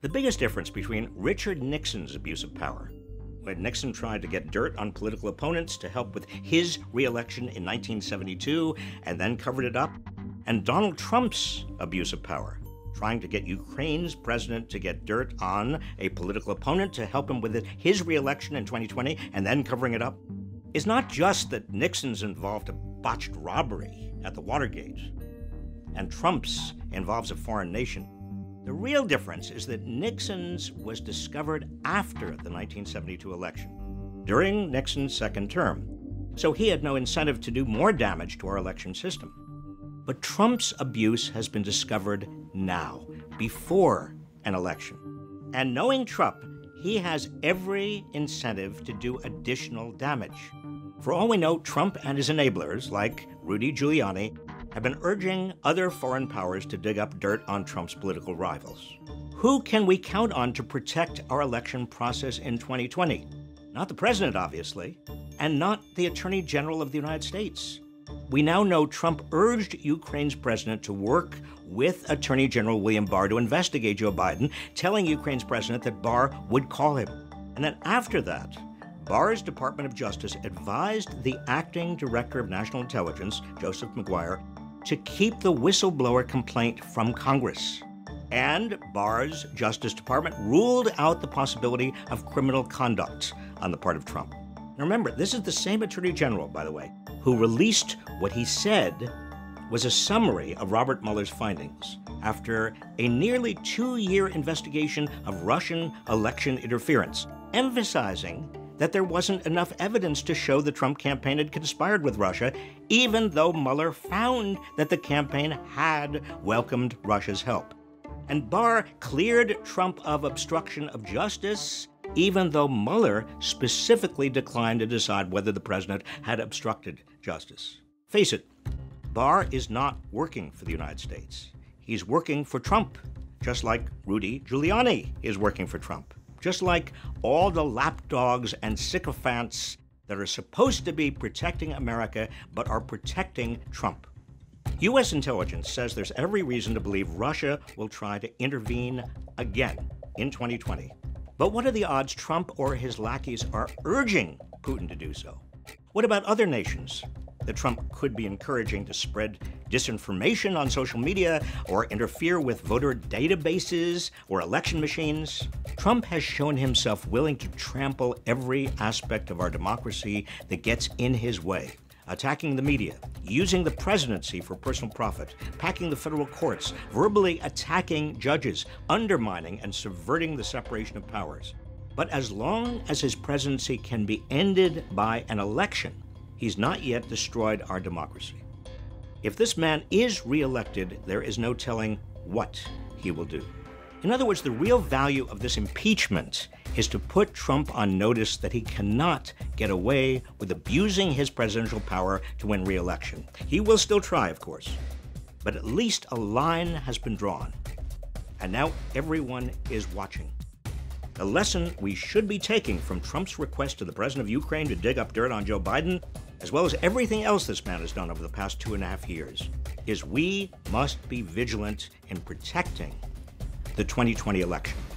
The biggest difference between Richard Nixon's abuse of power, when Nixon tried to get dirt on political opponents to help with his reelection in 1972 and then covered it up, and Donald Trump's abuse of power, trying to get Ukraine's president to get dirt on a political opponent to help him with his reelection in 2020 and then covering it up, is not just that Nixon's involved a botched robbery at the Watergate and Trump's involves a foreign nation. The real difference is that Nixon's was discovered after the 1972 election, during Nixon's second term, so he had no incentive to do more damage to our election system. But Trump's abuse has been discovered now, before an election. And knowing Trump, he has every incentive to do additional damage. For all we know, Trump and his enablers, like Rudy Giuliani, have been urging other foreign powers to dig up dirt on Trump's political rivals. Who can we count on to protect our election process in 2020? Not the president, obviously, and not the Attorney General of the United States. We now know Trump urged Ukraine's president to work with Attorney General William Barr to investigate Joe Biden, telling Ukraine's president that Barr would call him. And then after that, Barr's Department of Justice advised the acting director of national intelligence, Joseph Maguire, to keep the whistleblower complaint from Congress. And Barr's Justice Department ruled out the possibility of criminal conduct on the part of Trump. Now remember, this is the same Attorney General, by the way, who released what he said was a summary of Robert Mueller's findings after a nearly two year investigation of Russian election interference, emphasizing that there wasn't enough evidence to show the Trump campaign had conspired with Russia, even though Mueller found that the campaign had welcomed Russia's help. And Barr cleared Trump of obstruction of justice, even though Mueller specifically declined to decide whether the president had obstructed justice. Face it, Barr is not working for the United States. He's working for Trump, just like Rudy Giuliani is working for Trump just like all the lapdogs and sycophants that are supposed to be protecting America but are protecting Trump. U.S. intelligence says there's every reason to believe Russia will try to intervene again in 2020. But what are the odds Trump or his lackeys are urging Putin to do so? What about other nations that Trump could be encouraging to spread disinformation on social media or interfere with voter databases or election machines. Trump has shown himself willing to trample every aspect of our democracy that gets in his way attacking the media, using the presidency for personal profit, packing the federal courts, verbally attacking judges, undermining and subverting the separation of powers. But as long as his presidency can be ended by an election, he's not yet destroyed our democracy. If this man is reelected, there is no telling what he will do. In other words, the real value of this impeachment is to put Trump on notice that he cannot get away with abusing his presidential power to win reelection. He will still try, of course, but at least a line has been drawn. And now everyone is watching. The lesson we should be taking from Trump's request to the president of Ukraine to dig up dirt on Joe Biden as well as everything else this man has done over the past two and a half years, is we must be vigilant in protecting the 2020 election.